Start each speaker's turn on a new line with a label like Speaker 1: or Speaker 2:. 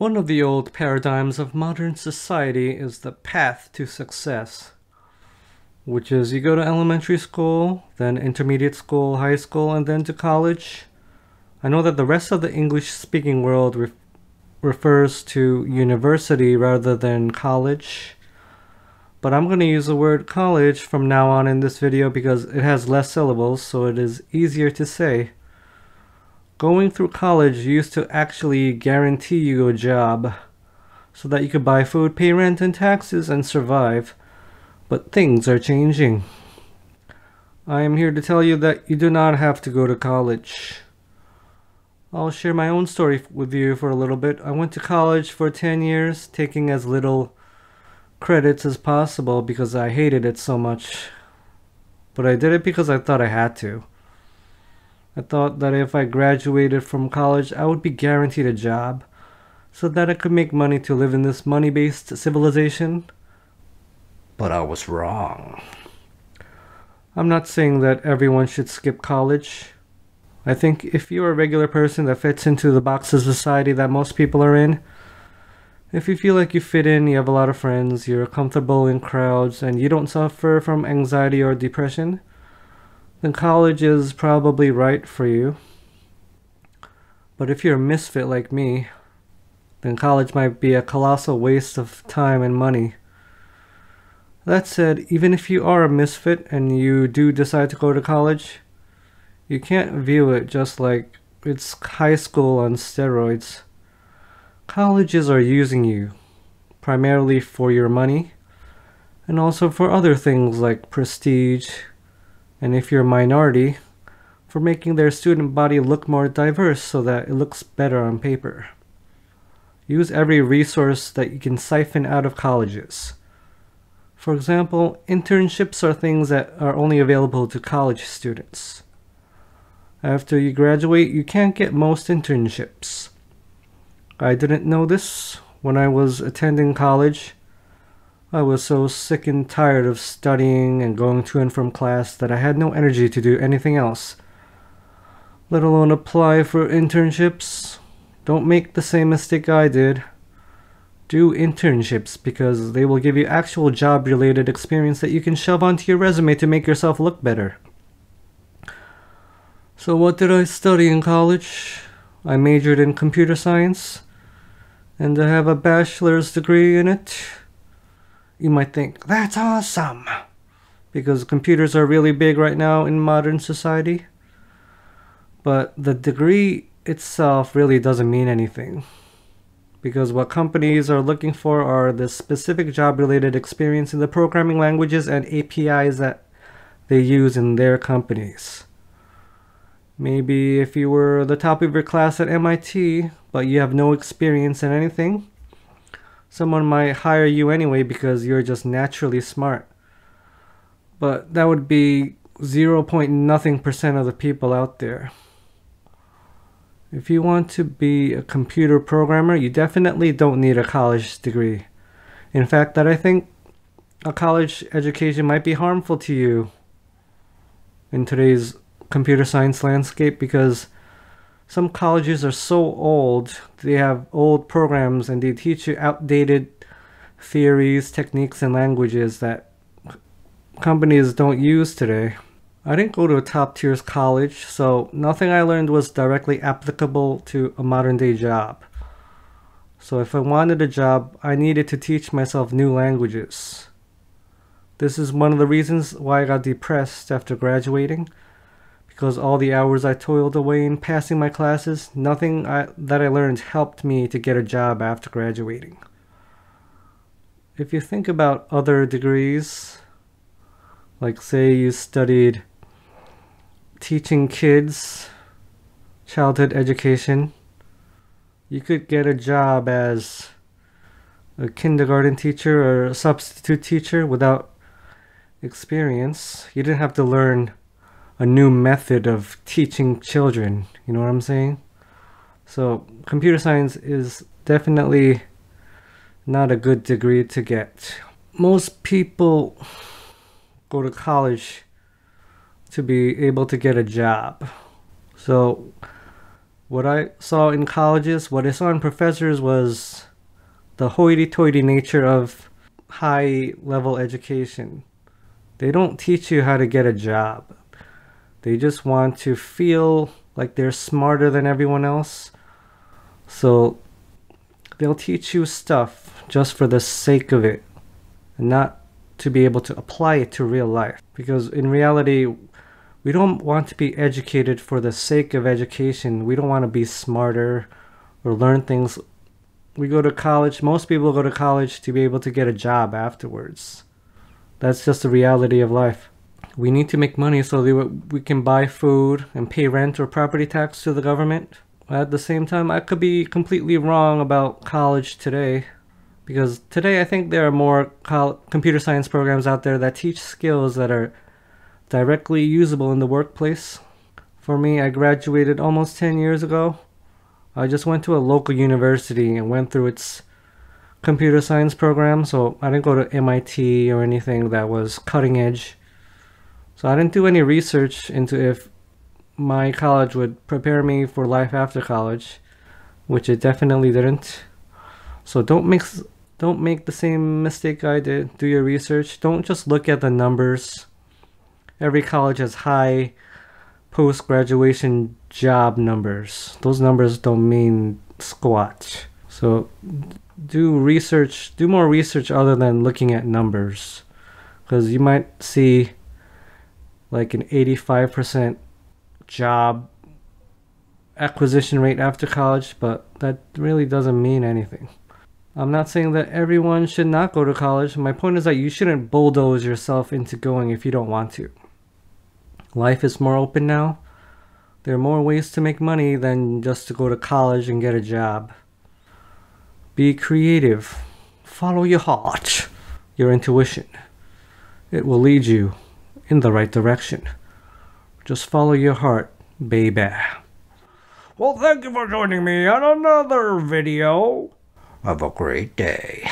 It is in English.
Speaker 1: One of the old paradigms of modern society is the path to success, which is you go to elementary school, then intermediate school, high school, and then to college. I know that the rest of the English speaking world re- refers to university rather than college. But I'm going to use the word college from now on in this video because it has less syllables, so it is easier to say. Going through college used to actually guarantee you a job so that you could buy food, pay rent and taxes, and survive. But things are changing. I am here to tell you that you do not have to go to college. I'll share my own story with you for a little bit. I went to college for 10 years, taking as little credits as possible because I hated it so much. But I did it because I thought I had to. I thought that if I graduated from college, I would be guaranteed a job so that I could make money to live in this money based civilization. But I was wrong. I'm not saying that everyone should skip college. I think if you're a regular person that fits into the box of society that most people are in, if you feel like you fit in, you have a lot of friends, you're comfortable in crowds, and you don't suffer from anxiety or depression, then college is probably right for you. But if you're a misfit like me, then college might be a colossal waste of time and money. That said, even if you are a misfit and you do decide to go to college, you can't view it just like it's high school on steroids. Colleges are using you, primarily for your money, and also for other things like prestige, and if you're a minority, for making their student body look more diverse so that it looks better on paper. Use every resource that you can siphon out of colleges. For example, internships are things that are only available to college students. After you graduate, you can't get most internships. I didn't know this when I was attending college I was so sick and tired of studying and going to and from class that I had no energy to do anything else, let alone apply for internships. Don't make the same mistake I did. Do internships because they will give you actual job related experience that you can shove onto your resume to make yourself look better. So, what did I study in college? I majored in computer science and I have a bachelor's degree in it you might think, that's awesome! Because computers are really big right now in modern society. But the degree itself really doesn't mean anything. Because what companies are looking for are the specific job related experience in the programming languages and APIs that they use in their companies. Maybe if you were the top of your class at MIT, but you have no experience in anything, someone might hire you anyway because you're just naturally smart. But that would be 0. nothing percent of the people out there. If you want to be a computer programmer, you definitely don't need a college degree. In fact, that I think a college education might be harmful to you in today's computer science landscape because some colleges are so old, they have old programs and they teach you outdated theories, techniques, and languages that companies don't use today. I didn't go to a top tier college, so nothing I learned was directly applicable to a modern day job. So if I wanted a job, I needed to teach myself new languages. This is one of the reasons why I got depressed after graduating because all the hours I toiled away in passing my classes, nothing I, that I learned helped me to get a job after graduating. If you think about other degrees, like say you studied teaching kids childhood education, you could get a job as a kindergarten teacher or a substitute teacher without experience. You didn't have to learn a new method of teaching children. You know what I'm saying? So, computer science is definitely not a good degree to get. Most people go to college to be able to get a job. So, What I saw in colleges, what I saw in professors was the hoity toity nature of high level education. They don't teach you how to get a job. They just want to feel like they're smarter than everyone else. So they'll teach you stuff just for the sake of it and not to be able to apply it to real life. Because in reality, we don't want to be educated for the sake of education. We don't want to be smarter or learn things. We go to college, most people go to college to be able to get a job afterwards. That's just the reality of life. We need to make money so that we can buy food and pay rent or property tax to the government. At the same time, I could be completely wrong about college today. Because today I think there are more computer science programs out there that teach skills that are directly usable in the workplace. For me, I graduated almost 10 years ago. I just went to a local university and went through its computer science program, so I didn't go to MIT or anything that was cutting edge. So I didn't do any research into if my college would prepare me for life after college, which it definitely didn't. So don't mix don't make the same mistake I did. Do your research. Don't just look at the numbers every college has high post graduation job numbers. Those numbers don't mean squat. So do research, do more research other than looking at numbers. Because you might see like an 85% job acquisition rate after college, but that really doesn't mean anything. I'm not saying that everyone should not go to college. My point is that you shouldn't bulldoze yourself into going if you don't want to. Life is more open now. There are more ways to make money than just to go to college and get a job. Be creative. Follow your heart, your intuition. It will lead you in the right direction. Just follow your heart, baby. Well, thank you for joining me on another video. Have a great day.